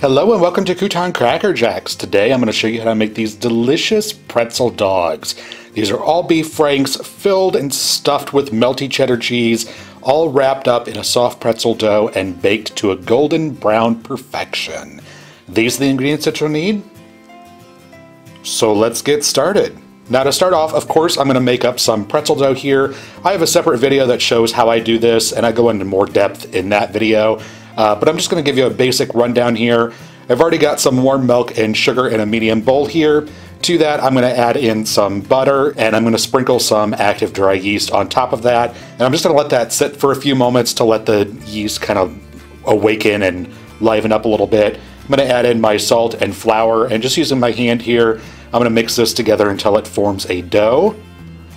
Hello and welcome to Crouton Crackerjacks. Today I'm going to show you how to make these delicious pretzel dogs. These are all beef franks filled and stuffed with melty cheddar cheese, all wrapped up in a soft pretzel dough and baked to a golden brown perfection. These are the ingredients that you'll need. So let's get started. Now to start off, of course, I'm going to make up some pretzel dough here. I have a separate video that shows how I do this, and I go into more depth in that video. Uh, but I'm just going to give you a basic rundown here. I've already got some warm milk and sugar in a medium bowl here. To that, I'm going to add in some butter and I'm going to sprinkle some active dry yeast on top of that. And I'm just going to let that sit for a few moments to let the yeast kind of awaken and liven up a little bit. I'm going to add in my salt and flour and just using my hand here, I'm going to mix this together until it forms a dough.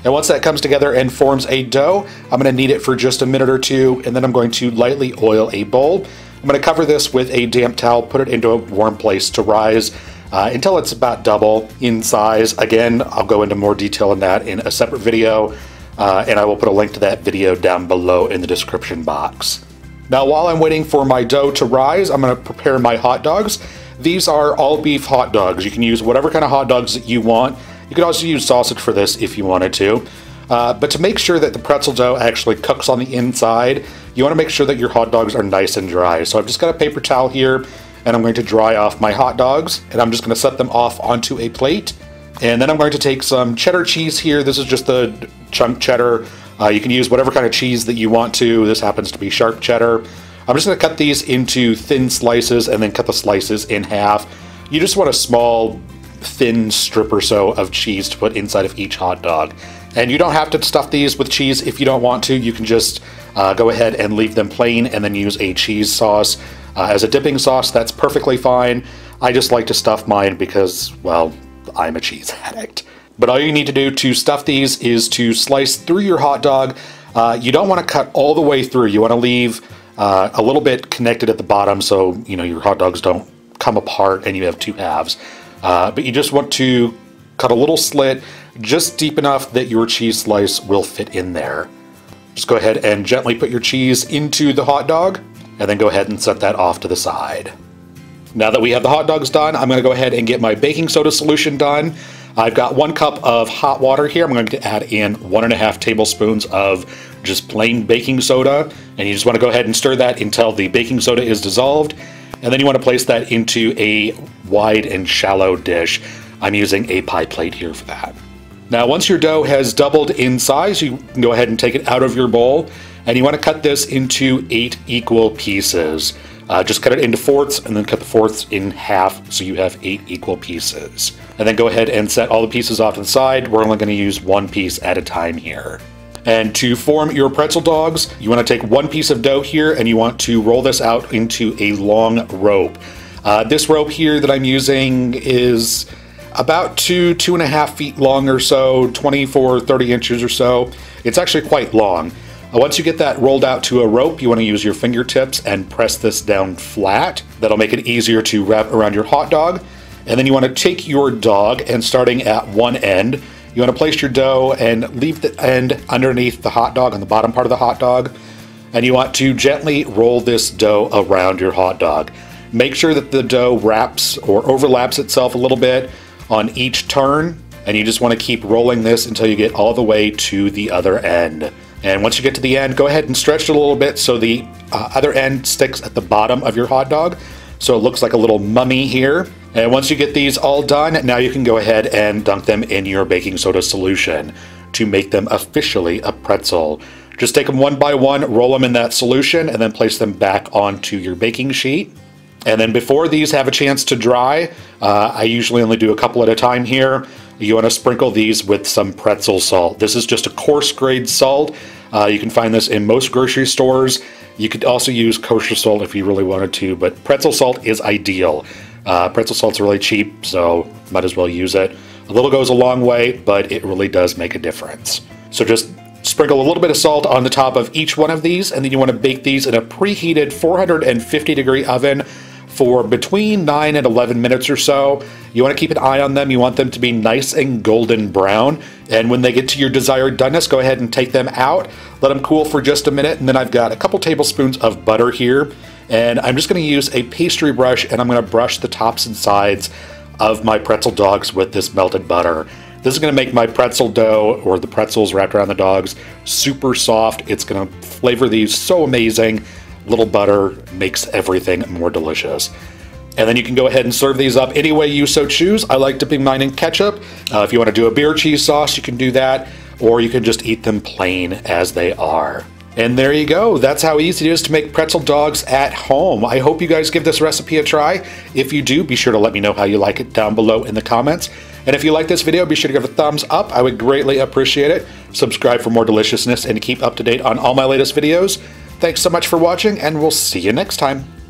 And once that comes together and forms a dough, I'm going to knead it for just a minute or two, and then I'm going to lightly oil a bowl. I'm going to cover this with a damp towel, put it into a warm place to rise uh, until it's about double in size. Again, I'll go into more detail on that in a separate video, uh, and I will put a link to that video down below in the description box. Now, while I'm waiting for my dough to rise, I'm going to prepare my hot dogs. These are all beef hot dogs. You can use whatever kind of hot dogs that you want. You could also use sausage for this if you wanted to. Uh, but to make sure that the pretzel dough actually cooks on the inside, you want to make sure that your hot dogs are nice and dry. So I've just got a paper towel here, and I'm going to dry off my hot dogs, and I'm just going to set them off onto a plate. And then I'm going to take some cheddar cheese here. This is just the chunk cheddar. Uh, you can use whatever kind of cheese that you want to. This happens to be sharp cheddar. I'm just going to cut these into thin slices and then cut the slices in half. You just want a small thin strip or so of cheese to put inside of each hot dog. And you don't have to stuff these with cheese if you don't want to. You can just uh, go ahead and leave them plain and then use a cheese sauce uh, as a dipping sauce. That's perfectly fine. I just like to stuff mine because, well, I'm a cheese addict. But all you need to do to stuff these is to slice through your hot dog. Uh, you don't want to cut all the way through. You want to leave uh, a little bit connected at the bottom so you know your hot dogs don't come apart and you have two halves. Uh, but you just want to cut a little slit just deep enough that your cheese slice will fit in there. Just go ahead and gently put your cheese into the hot dog and then go ahead and set that off to the side. Now that we have the hot dogs done, I'm going to go ahead and get my baking soda solution done. I've got one cup of hot water here. I'm going to add in one and a half tablespoons of just plain baking soda. And you just want to go ahead and stir that until the baking soda is dissolved. And then you want to place that into a wide and shallow dish. I'm using a pie plate here for that. Now, once your dough has doubled in size, you can go ahead and take it out of your bowl. And you want to cut this into eight equal pieces. Uh, just cut it into fourths and then cut the fourths in half so you have eight equal pieces. And then go ahead and set all the pieces off to the side. We're only going to use one piece at a time here. And to form your pretzel dogs, you want to take one piece of dough here and you want to roll this out into a long rope. Uh, this rope here that I'm using is about two, two and a half feet long or so, 24, 30 inches or so. It's actually quite long. Uh, once you get that rolled out to a rope, you want to use your fingertips and press this down flat. That'll make it easier to wrap around your hot dog. And then you want to take your dog and starting at one end, you want to place your dough and leave the end underneath the hot dog on the bottom part of the hot dog. And you want to gently roll this dough around your hot dog. Make sure that the dough wraps or overlaps itself a little bit on each turn. And you just want to keep rolling this until you get all the way to the other end. And once you get to the end, go ahead and stretch it a little bit so the uh, other end sticks at the bottom of your hot dog. So it looks like a little mummy here. And once you get these all done, now you can go ahead and dunk them in your baking soda solution to make them officially a pretzel. Just take them one by one, roll them in that solution, and then place them back onto your baking sheet. And then before these have a chance to dry, uh, I usually only do a couple at a time here. You want to sprinkle these with some pretzel salt. This is just a coarse grade salt. Uh, you can find this in most grocery stores. You could also use kosher salt if you really wanted to, but pretzel salt is ideal. Uh, pretzel salt's really cheap, so might as well use it. A little goes a long way, but it really does make a difference. So just sprinkle a little bit of salt on the top of each one of these, and then you want to bake these in a preheated 450 degree oven for between 9 and 11 minutes or so. You want to keep an eye on them. You want them to be nice and golden brown. And when they get to your desired doneness, go ahead and take them out. Let them cool for just a minute. And then I've got a couple tablespoons of butter here. And I'm just going to use a pastry brush and I'm going to brush the tops and sides of my pretzel dogs with this melted butter. This is going to make my pretzel dough or the pretzels wrapped around the dogs super soft. It's going to flavor these so amazing. Little butter makes everything more delicious. And then you can go ahead and serve these up any way you so choose. I like dipping mine in ketchup. Uh, if you want to do a beer cheese sauce, you can do that, or you can just eat them plain as they are. And there you go. That's how easy it is to make pretzel dogs at home. I hope you guys give this recipe a try. If you do, be sure to let me know how you like it down below in the comments. And if you like this video, be sure to give it a thumbs up. I would greatly appreciate it. Subscribe for more deliciousness and keep up to date on all my latest videos. Thanks so much for watching, and we'll see you next time.